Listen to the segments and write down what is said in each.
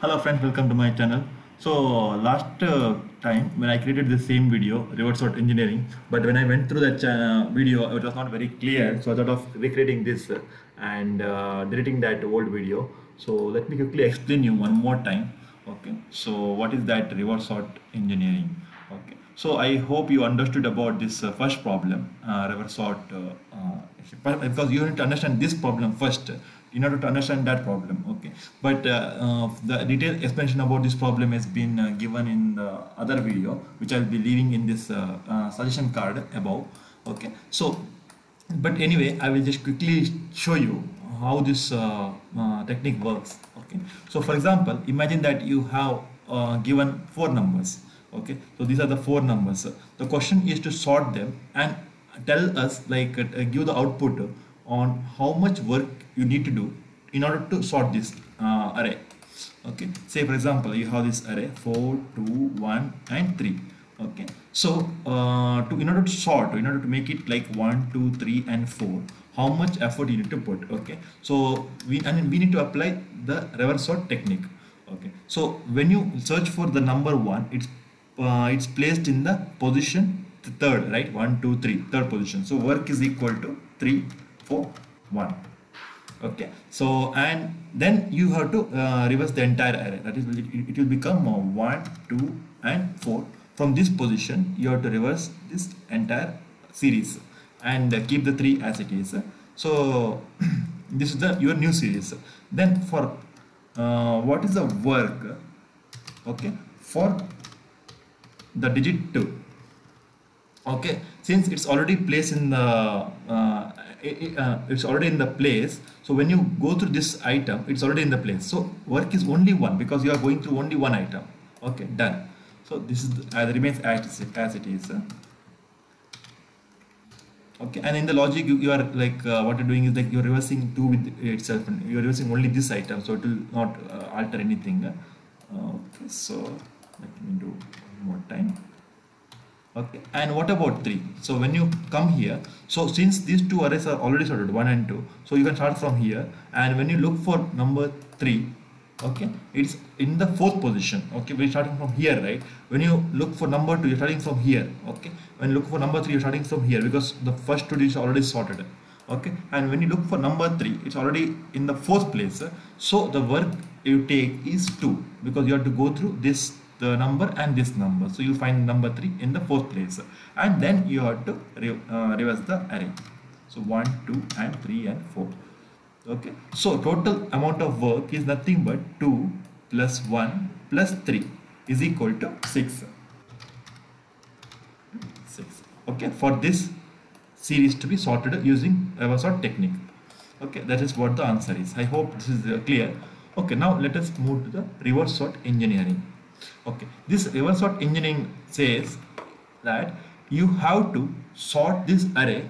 Hello friends, welcome to my channel. So last uh, time when I created the same video, Reversort engineering, but when I went through that uh, video, it was not very clear. So I thought of recreating this uh, and uh, deleting that old video. So let me quickly explain you one more time. Okay. So what is that Reversort engineering? Okay. So I hope you understood about this uh, first problem, uh, Reversort, uh, because you need to understand this problem first in order to understand that problem okay. But uh, uh, the detailed explanation about this problem has been uh, given in the other video which i'll be leaving in this uh, uh, suggestion card above okay. So but anyway i will just quickly show you how this uh, technique works okay. So for example imagine that you have given four numbers okay. So these are the four numbers. The question is to sort them and tell us like give the output on how much work you need to do in order to sort this uh, array. Okay? Say for example you have this array 4 2 1 and 3 okay? So uh, to in order to sort in order to make it like 1 2 3 and 4 how much effort you need to put? Okay? So we and we need to apply the Reversort technique. Okay? So when you search for the number one it's uh, it's placed in the position third right? One two three third position. So work is equal to 3 4 1 okay so and then you have to uh, reverse the entire array. That is it, it will become uh, 1 2 and 4 from this position you have to reverse this entire series and uh, keep the 3 as it is. So this is the your new series. Then for uh, what is the work? Okay for the digit 2 okay since it's already placed in the uh, uh, it's already in the place. So when you go through this item it's already in the place. So work is only one because you are going through only one item. Okay done. So this is the, uh, remains as, as it is uh. okay and in the logic you, you are like uh, what you're doing is like you're reversing 2 with itself and you're reversing only this item so it will not uh, alter anything uh. okay so let me do one more time okay and what about 3 so when you come here so since these two arrays are already sorted 1 and 2 so you can start from here. And when you look for number 3 okay it's in the fourth position. Okay we're starting from here right? When you look for number 2 you're starting from here okay? When you look for number 3 you're starting from here because the first two is already sorted okay? And when you look for number 3 it's already in the fourth place. So the work you take is 2 because you have to go through this the number and this number. So you'll find number 3 in the fourth place. And then you have to re uh, reverse the array. So 1 2 and 3 and 4 okay. So total amount of work is nothing but 2 plus 1 plus 3 is equal to 6 6 okay. For this series to be sorted using Reversort technique. Okay. That is what the answer is. I hope this is uh, clear. Okay. Now let us move to the Reversort engineering okay. This Reversort engineering says that you have to sort this array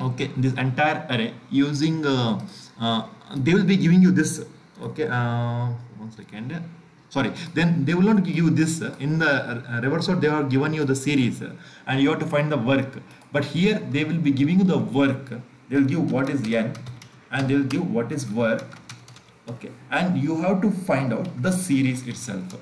okay this entire array using uh, uh, they will be giving you this okay uh, one second. Sorry. Then they will not give you this. In the uh, Reversort they have given you the series and you have to find the work. But here they will be giving you the work. They will give what is n and they will give what is work okay and you have to find out the series itself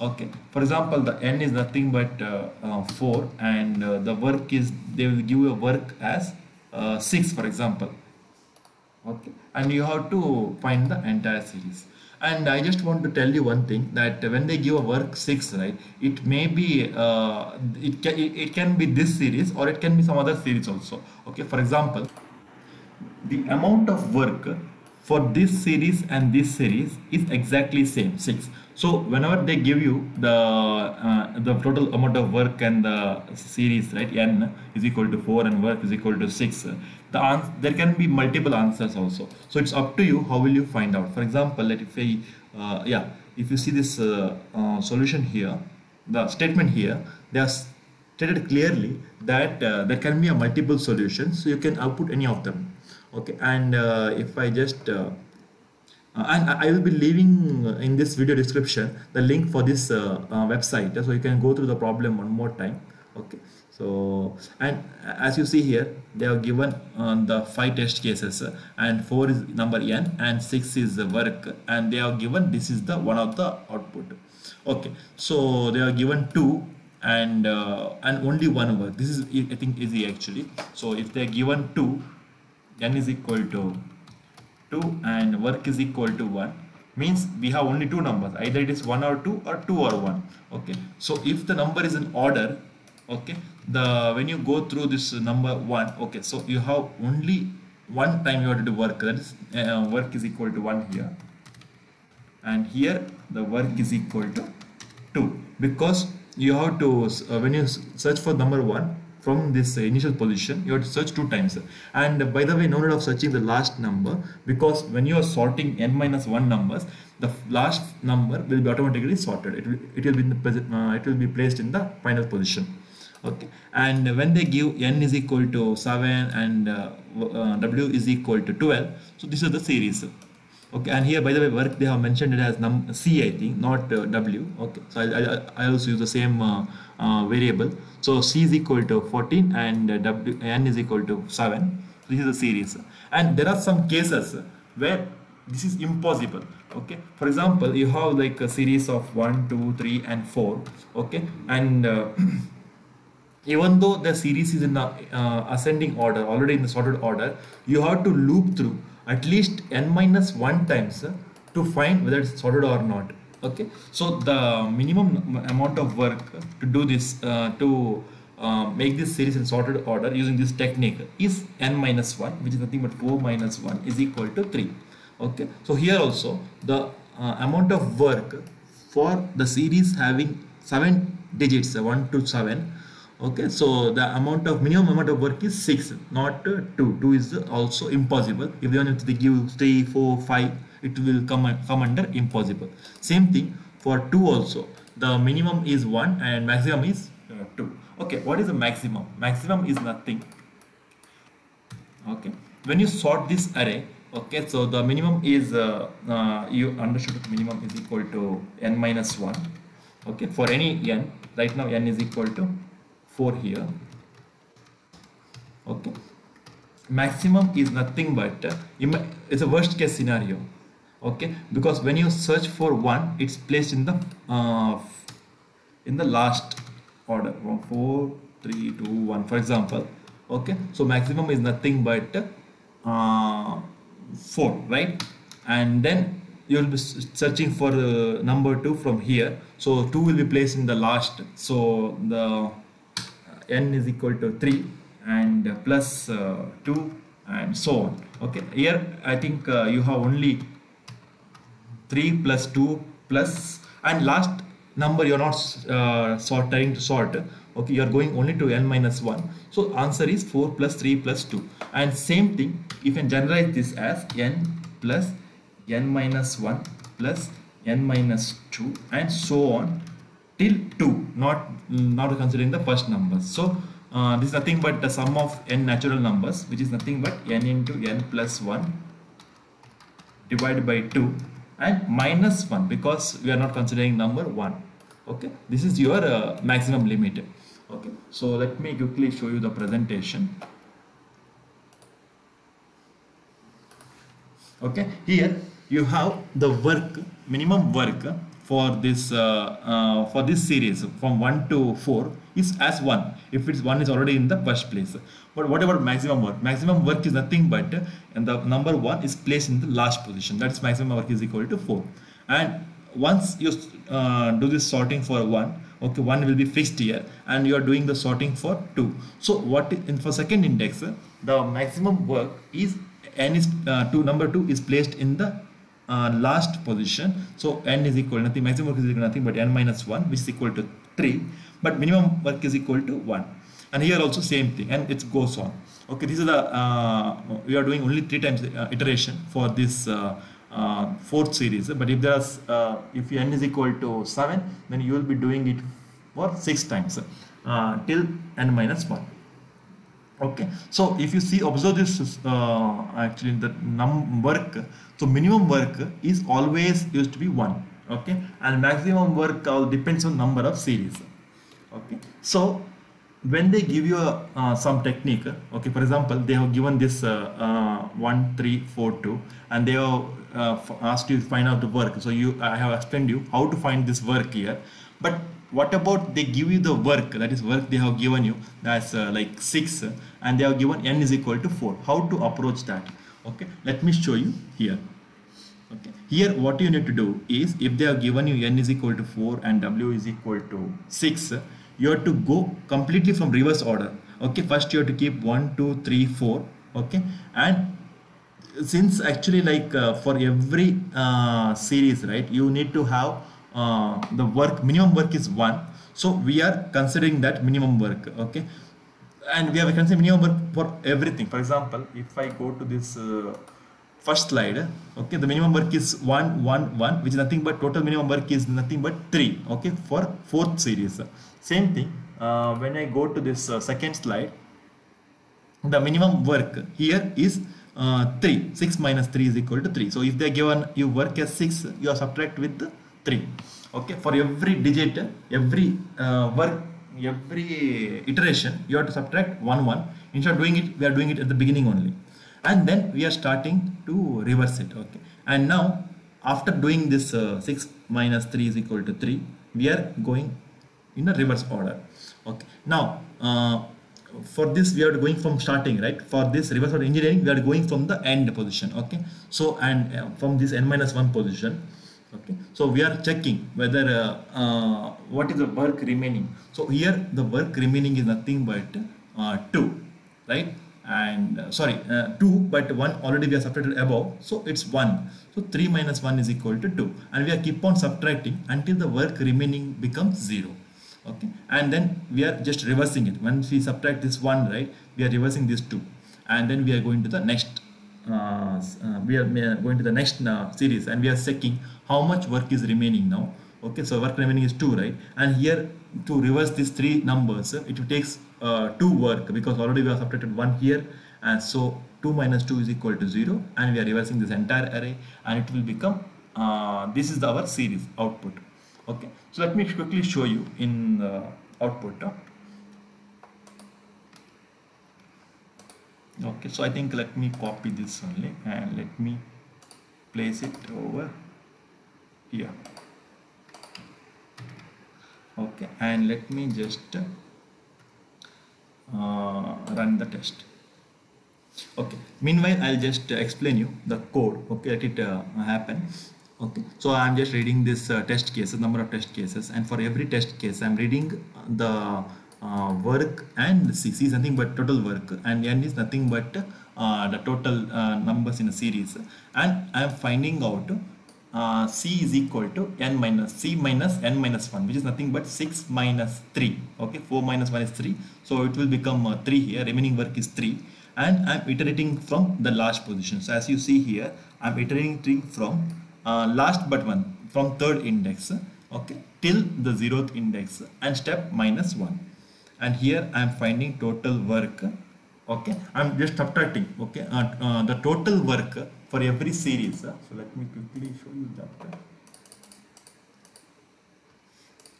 okay. For example the n is nothing but uh, uh, 4 and uh, the work is they will give you a work as uh, 6 for example. Okay. And you have to find the entire series. And I just want to tell you one thing that when they give a work 6 right it may be uh, it, can, it, can be this series or it can be some other series also. Okay. For example the amount of work for this series and this series is exactly same 6 so whenever they give you the uh, the total amount of work and the series right n is equal to 4 and work is equal to 6 the there can be multiple answers also. So it's up to you how will you find out. For example let if I uh, yeah if you see this uh, uh solution here the statement here they are stated clearly that uh, there can be a multiple solutions so you can output any of them. Okay and uh, if I just and I will be leaving in this video description the link for this website. So you can go through the problem one more time. Okay. So and as you see here they have given uh, the five test cases uh, and four is number n and six is the work. And they have given this is the one of the output. Okay. So they are given two and uh, and only one work. This is i think easy actually. So if they are given two n is equal to 2 and work is equal to 1 means we have only two numbers. Either it is 1 or 2 or 2 or 1 okay. So if the number is in order okay the when you go through this number 1 okay so you have only one time you have to do work. That is uh, work is equal to 1 here. And here the work is equal to 2 because you have to uh, when you search for number 1 from this initial position you have to search two times. And by the way no need of searching the last number because when you are sorting n minus 1 numbers the last number will be automatically sorted. It will, it will be in the uh, it will be placed in the final position. Okay. And when they give n is equal to 7 and uh, uh, w is equal to 12 so this is the series okay and here by the way work they have mentioned it as num c i think not uh, w. Okay so I, I, I also use the same uh, uh, variable. So c is equal to 14 and w n is equal to 7 this is the series. And there are some cases where this is impossible. Okay for example you have like a series of 1 2 3 and 4 okay and uh, even though the series is in the uh, ascending order already in the sorted order you have to loop through at least n minus 1 times uh, to find whether it's sorted or not. Okay? So the minimum amount of work to do this uh, to uh, make this series in sorted order using this technique is n minus 1 which is nothing but 4 minus 1 is equal to 3 okay? So here also the uh, amount of work for the series having 7 digits uh, 1 to 7 okay so the amount of minimum amount of work is 6 not uh, 2 2 is also impossible. If they want to give 3 4 5 it will come come under impossible. Same thing for 2 also. The minimum is 1 and maximum is uh, 2 okay what is the maximum? Maximum is nothing. Okay when you sort this array okay so the minimum is uh, uh, you understood minimum is equal to n minus 1 okay for any n right now n is equal to 4 here. Okay. Maximum is nothing but uh, it's a worst case scenario. Okay. Because when you search for one it's placed in the uh, in the last order. Four three two one for example. Okay. So maximum is nothing but uh, 4 right? And then you will be searching for uh, number 2 from here. So 2 will be placed in the last. So the n is equal to 3 and plus, uh, 2 and so on. Okay here I think uh, you have only 3 plus 2 plus and last number you're not uh, sort trying to sort. Okay you are going only to n minus 1 so answer is 4 plus 3 plus 2 and same thing you can generalize this as n plus n minus 1 plus n minus 2 and so on till 2 not not considering the first numbers. So uh, this is nothing but the sum of n natural numbers which is nothing but n into n plus 1 divided by 2 and minus 1 because we are not considering number 1 okay? This is your uh, maximum limit. Okay? So let me quickly show you the presentation. Okay? Here you have the work minimum work for this uh, uh, for this series from 1 to 4 is as 1 if it's 1 is already in the first place. But what about maximum work maximum work is nothing but and the number 1 is placed in the last position. That's maximum work is equal to 4 and once you uh, do this sorting for 1 okay 1 will be fixed here and you are doing the sorting for 2 so what in for second index the maximum work is n is uh, 2 number 2 is placed in the uh, last position. So n is equal nothing maximum work is equal to nothing but n minus 1 which is equal to 3 but minimum work is equal to 1 and here also same thing and it goes on. Okay this is the uh, we are doing only three times uh, iteration for this uh, uh, fourth series. But if there's if n is equal to 7 then you will be doing it for six times till n minus 1 okay. So if you see observe this uh, actually the num work. So minimum work is always used to be 1 okay. And maximum work all depends on number of series. Okay. So when they give you uh, some technique, okay, for example, they have given this uh, uh, one, three, four, two, and they have uh, asked you to find out the work. So you, I have explained you how to find this work here. But what about they give you the work? That is work they have given you. That's uh, like six, and they have given n is equal to four. How to approach that? Okay, let me show you here. Okay, here what you need to do is if they have given you n is equal to 4 and w is equal to 6 you have to go completely from reverse order okay first you have to keep 1 2 3 4 okay and since actually like uh, for every uh, series right you need to have uh, the work minimum work is 1 so we are considering that minimum work okay? And we have considered minimum work for everything. For example if i go to this uh, first slide okay the minimum work is 1 1 1 which is nothing but total minimum work is nothing but 3 okay for fourth series. Same thing uh, when I go to this uh, second slide the minimum work here is uh, 3 6 minus 3 is equal to 3 so if they given you work as 6 you are subtract with 3 okay for every digit every uh, work every iteration you have to subtract 1 1 instead of doing it we are doing it at the beginning only. And then we are starting to reverse it okay. And now after doing this uh, 6 minus 3 is equal to 3 we are going in a reverse order okay. Now uh, for this we are going from starting right? For this reverse order engineering we are going from the end position okay. So and uh, from this n minus 1 position okay. So we are checking whether uh, uh, what is the work remaining. So here the work remaining is nothing but uh, 2 right? And uh, sorry uh, 2 but 1 already we are subtracted above. So it's 1 so 3 minus 1 is equal to 2 and we are keep on subtracting until the work remaining becomes 0 okay. And then we are just reversing it. Once we subtract this 1 right we are reversing this 2 and then we are going to the next we, are, we, are, going to the next uh, series and we are checking how much work is remaining now. Okay so work remaining is 2 right? And here to reverse these three numbers it takes uh, 2 work because already we have subtracted 1 here and so 2 minus 2 is equal to 0 and we are reversing this entire array and it will become uh, this is our series output. Okay so let me quickly show you in the output okay so I think let me copy this only and let me place it over here. Okay and let me just uh, run the test. Okay meanwhile i'll just explain you the code okay let it uh, happen. Okay so i'm just reading this uh, test cases number of test cases and for every test case i'm reading the uh, work and c is nothing but total work. And n is nothing but uh, the total uh, numbers in a series. And i'm finding out uh, c is equal to n minus c minus n minus 1 which is nothing but 6 minus 3 okay 4 minus 1 is 3 so it will become uh, 3 here. Remaining work is 3 and I'm iterating from the last position. So as you see here I'm iterating from uh, last but one from third index okay till the zeroth index and step minus 1 and here I'm finding total work okay I'm just subtracting okay uh, uh, the total work for every series. Uh, so let me quickly show you that.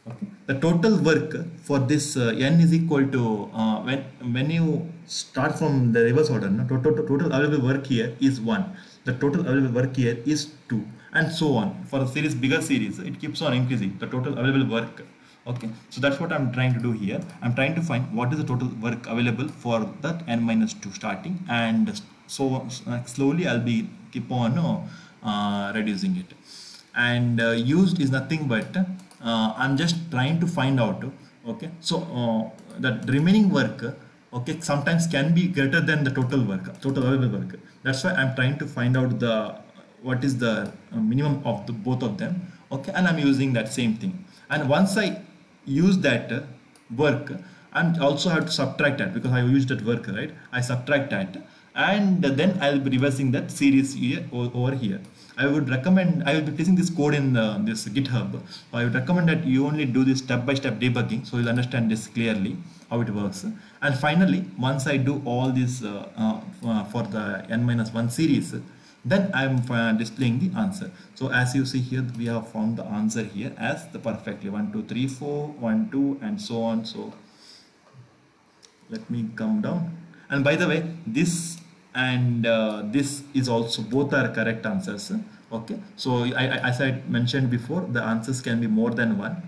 Okay. The total work for this uh, n is equal to uh, when when you start from the reverse order, no, total, total available work here is 1. The total available work here is 2 and so on. For a series, bigger series, it keeps on increasing the total available work. Okay, so that's what I'm trying to do here. I'm trying to find what is the total work available for that n minus 2 starting and so uh, slowly I'll be keep on uh, reducing it. And uh, used is nothing but uh, I'm just trying to find out okay so uh, the remaining work okay sometimes can be greater than the total work total available work. That's why I'm trying to find out the what is the uh, minimum of the both of them okay and I'm using that same thing. And once I use that work I'm also have to subtract that because I used that work right I subtract that and then I'll be reversing that series here over here. I would recommend, I will be placing this code in uh, this GitHub. I would recommend that you only do this step-by-step -step debugging so you'll understand this clearly how it works. And finally, once I do all this uh, uh, for the n-1 series, then I'm displaying the answer. So as you see here, we have found the answer here as the perfectly. 1, 2, 3, 4, 1, 2 and so on. So let me come down. And by the way this and uh, this is also both are correct answers okay? So I, I, as I mentioned before the answers can be more than one.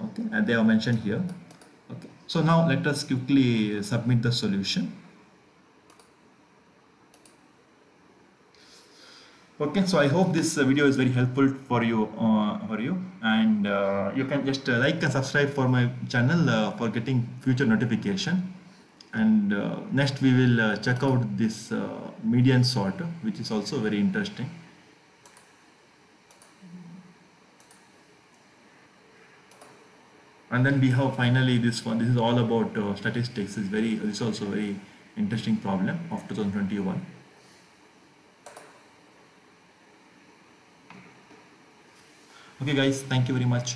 Okay? And they are mentioned here. Okay? So now let us quickly submit the solution okay so i hope this uh, video is very helpful for you uh, for you. And uh, you can just uh, like and subscribe for my channel uh, for getting future notification. And uh, next we will check out this median sort which is also very interesting. And then we have finally this one. This is all about statistics. Is very this is also very interesting problem of 2021 okay guys thank you very much